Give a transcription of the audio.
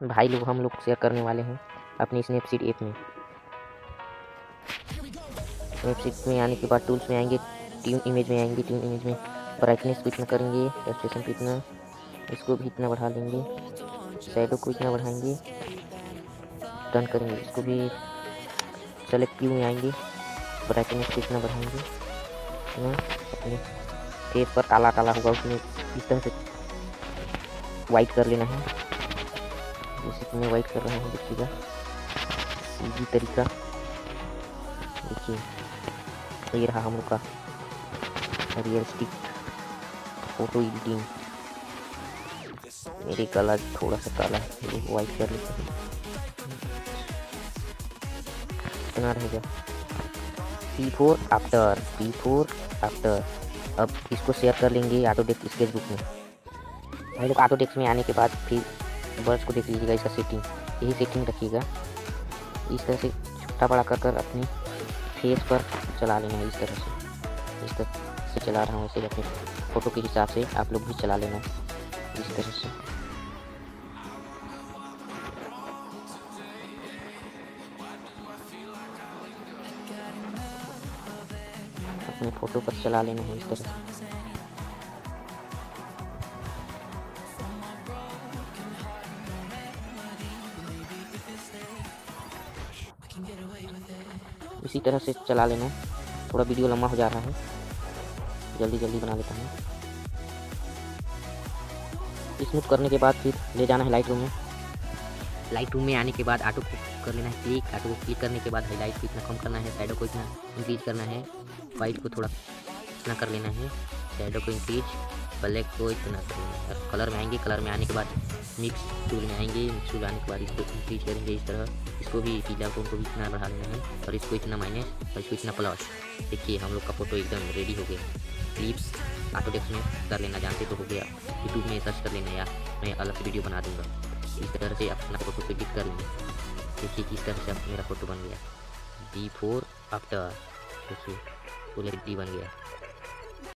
भाई लोग, हम लोग शेयर करने वाले हैं अपनी स्नैपसीड ऐप में। स्नैपसीड में आने के बाद टूल्स में आएँगे ट्यून इमेज में आएँगे ट्यून इमेज में ब्राइटनेस को इतना करेंगे रेस्ट्रेशन को इतना, इसको भी इतना बढ़ा लेंगे शैडो को इतना बढ़ाएँगे टर्न करेंगे, इसको भी सेलेक्ट व्यू में आएँगे ब्राइटनेस को इतना बढ़ाएँगे इतना अपने फेस पर काला काला होगा, उसमें इस तरह से वाइट कर लेना है। जैसे मैं वाइट कर रहा हूँ देखिएगा सीधी तरीका देखिए तो ये रहा हम लोग का रियलिस्टिक फ़ोटो एडिटिंग मेरे कलर थोड़ा सा काला है वाइट कर लेते हैं इतना रहेगा P four after P four after अब इसको शेयर कर लेंगे ऑटो डेस्क स्केच बुक में भाई लोग ऑटो डेस्क में आने के बाद फिर बर्ड्स को देख लीजिएगा इसका सेटिंग यही सेटिंग रखिएगा। इस तरह से छोटा बड़ा कर कर अपने फेस पर चला लेना है, इस तरह से। इस तरह से चला रहा हूँ, ऐसे अपने फ़ोटो के हिसाब से आप लोग भी चला लेना, इस तरह से। अपने फ़ोटो पर चला लेना है, इस तरह से। इसी तरह से चला लेना। थोड़ा वीडियो लंबा हो जा रहा है। जल्दी जल्दी बना लेता हूँ। स्मूथ करने के बाद फिर ले जाना है लाइट रूम में। लाइट रूम में आने के बाद ऑटो को कर लेना है। क्लिक ऑटो को क्लिक करने के बाद हाईलाइट को इतना कम करना है। साइडो को इतना इंक्रीज करना है। वाइट को थोड़ा इतना कर लेना है। शैडो को इंक्रीज ब्लैक को इतना कर लेना है कलर में आएँगे, कलर में आने के बाद मिक्स टूल में आएँगे मिक्स टूल आने के बाद इसको इंक्रीज करेंगे इस तरह। इसको भी पीला को भी इतना बढ़ा लेना है और इसको इतना माइनस और इसको इतना प्लस देखिए, हम लोग का फ़ोटो एकदम रेडी हो गया। क्लिप्स ऑटोडेक्स में कर लेना, जानते तो हो गया। यूट्यूब में सर्च कर लेना या मैं अलग से वीडियो बना दूँगा। इस तरह से अपना फ़ोटो एडिट कर लेंगे। देखिए किस तरह से मेरा फ़ोटो बन गया। डी फोर आफ्टर देखिए पूरा डी बन गया।